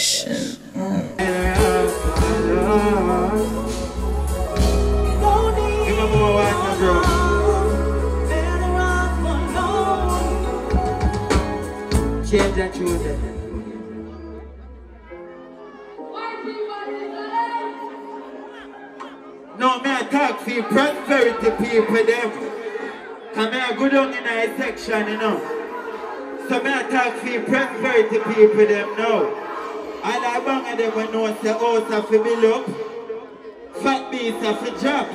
it. No, me I talk for prosperity people them. Come here, go down in a section, you know. So me I talk for prosperity people them now. All I bang of them will know say oh, house have to build up. Fat beasts have to drop.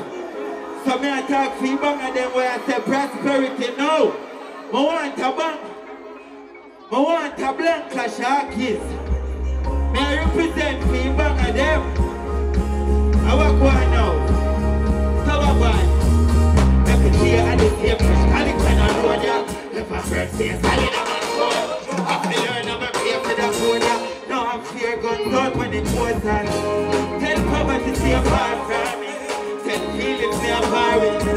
So me I talk for bang of them where I say prosperity now. I want a bank. I want a blank clash Harkis. Me I represent for bang of them. I walk one now. Let me see and the same fresh when I know ya. If I first say solid, guns out when it on. Tell poverty stay apart me. Tell feelings me apart with me.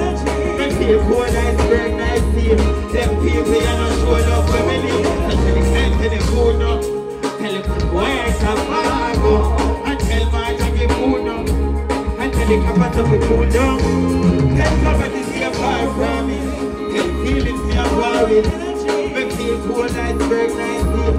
cold, iceberg, nice team. Them people you not showing up when me leave. Tell the client to the food now. Tell them where's the cargo. And tell my give food now. And tell the capacity to cool down. Tell poverty stay apart from me. Tell feelings me apart with me. Me feel cold, iceberg, nice team.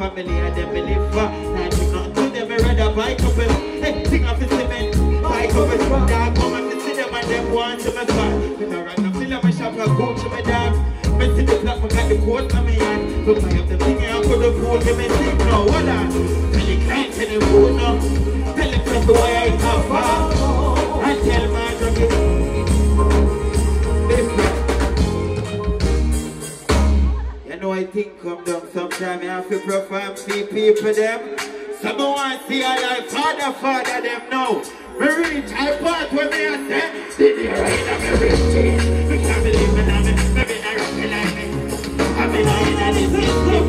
Family and them me live for. Now you not do them, rather buy couple. Hey, thing of the cement, buy couple. Dog come and see them and them want to me car. Me no run no fill up my shop and go to my dog. Me see the clock, me got the coat on me hand. Look, I have the thing and put the food, give me think now. Hold on, tell the client, tell the food now. Tell the people why I have far. I think come down sometime, you have to perform see people them. Some want see a life, father, father them now. Me reach, I part when me a say, did you right of everything? Me can't believe me now, me, me be not rocking like me. I I the system.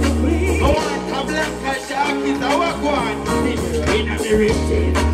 I want a black and shark is a walk one. Did you right? Me can't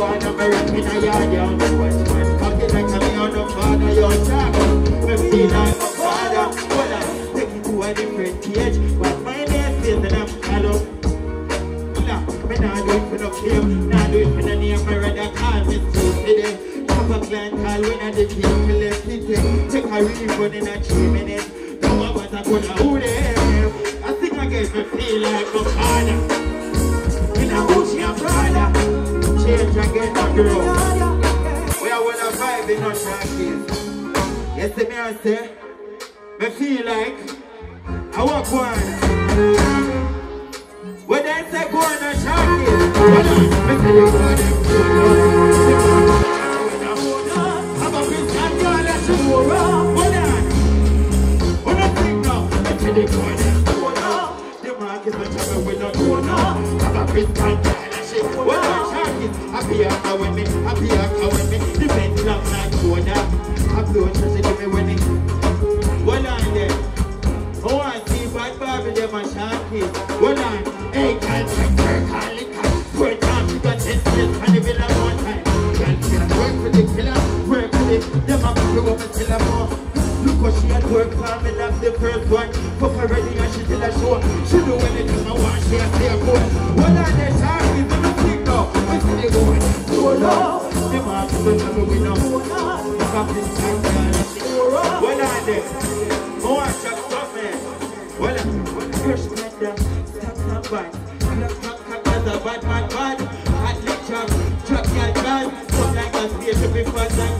Thing about America in a yard, you know what's my pocket like me on the father, you're talking. Me feel like my father. Take it to a different page. But my name is and I'm. Me nah do for no fame, nah do for no name, me rather call me stupid. Top a client call when I the people left it. Take a refund in a three minutes. Don't know what I could who them. I think I get me feel like my father. In a bush and brother. Change and get a girl. We are with a vibe in our trackies. Yes, me I say, me feel like I walk one. When they say go on a it, hold on, me say go on them good I'm a Christian girl, The on. Happy after when me, happy after when me, the men love like down. I blow, she give me when it, hold on. Oh, I see bad Barbie, them a sharky. Hold on. Hey, girl, check her, call it, Work time, she got ten years, and the villa one time. Girl, work for the killer, work for the, them a her up tell her more. Look what she had work for, me love the first one. Fuck her ready and she tell her show. She do anything I want, she a say a go. Hold on, the sharky, them a pick now. We see they going, go low. Them a pick the trouble we know. Look up this time, roll. Hold on there. More, shut up, man. Well, fresh man down, stop, stop, bad. Clap, clap, clap, as a bad man, bad. Hot lick chop, chop, yeah, bad. Some like a spear to be fast and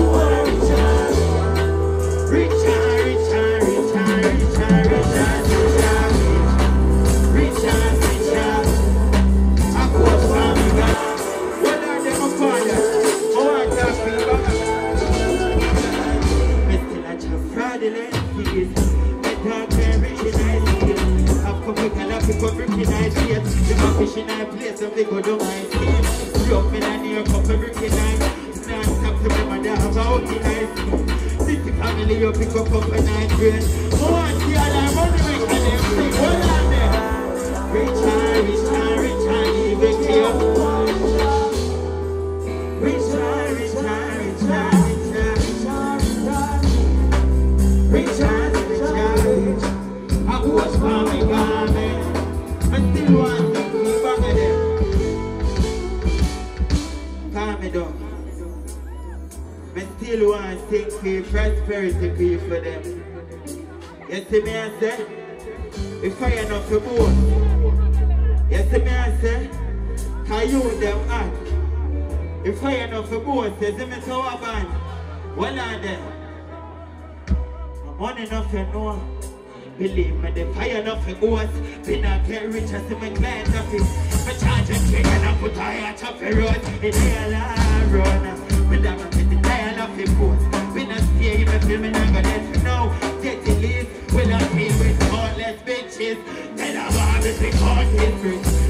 the landscape. The dog can recognize it. I've come with an apple, come recognize it. The man fishing in place, and they go down my skin. Drop and near, come recognize. Stand up to my mother, have a hot night. This family, you pick up up a see and everything. Me still want to think for prosperity pay for them. You see me I say? If I enough for both. You see me I say? Cause you them act. If I enough for both, you see me so band. Well on them. Money enough you know. Believe me, the fire not for ghost. Been a get rich as my client of it. My charge a king and I put a heart of the road. In hell I run. Me damn it, the dial of the post. Been a stay, me feel me not gonna let you know. Take the lead, will I feel with heartless bitches. Tell a barbie to cut his rich.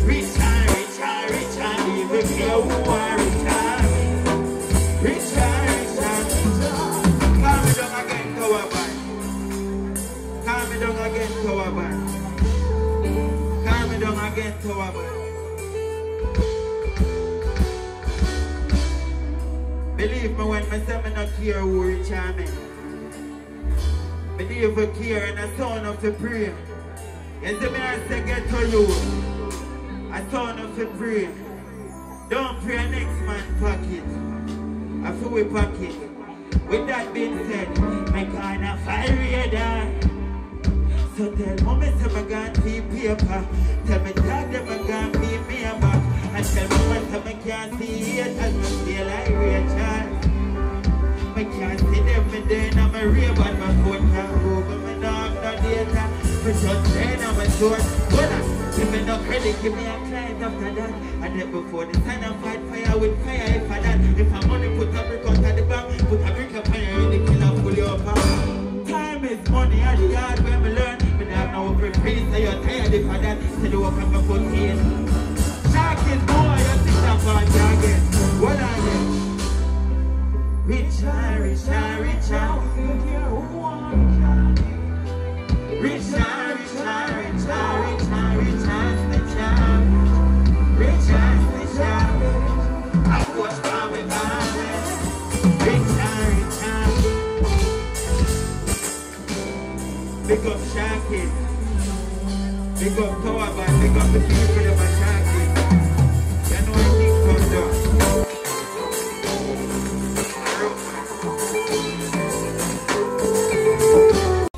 Believe me when me say me not care who rich or me. Me care and a son of the prayer. You see me I say get to you. A son of the prayer. Don't pray next man pocket. I feel we pocket. With that being said, me kinda fire die. So tell mommy say me see paper. Tell me dad them gon' be me me when أنت الموت I'm a sword Well, I'm money, put Put tired here jacket, boy, I think I'm going jacket. What? Rich, I, rich, rich, I, wouldn't care who Rich, rich, rich, rich, rich, Rich, Rich, rich, Big up Shaq Big up Tower Band, big up the people of Shaq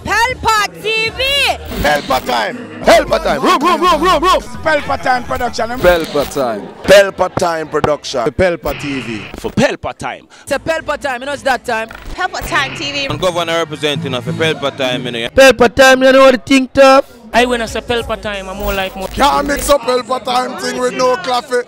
Pelpa TV! Pelpa time. Pelpa time. Room, room, room, room, room. Pelpa time production. Pelpa time. Pelpa time production. Pelpa TV. For Pelpa time. It's a Pelpa time, you know it's that time. Pelpa Time TV. And governor representing of Pelpa time, you know. Pelpa time, you know what the thing tough? I when I say Pelpa time, I'm more like more. Can't mix up Pelpa time thing with no coffee.